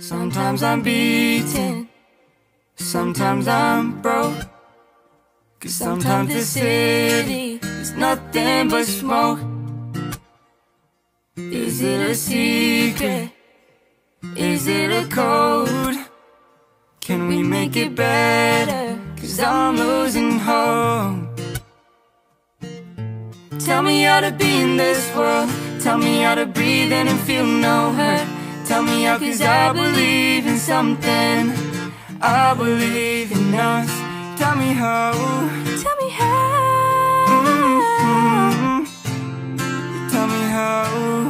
Sometimes I'm beaten, sometimes I'm broke. Cause sometimes the city is nothing but smoke. Is it a secret? Is it a code? Can we make it better? Cause I'm losing hope. Tell me how to be in this world. Tell me how to breathe in and feel no hurt. Tell me how cause I believe in something. I believe in us. Tell me how. Tell me how. Mm -hmm. Tell me how.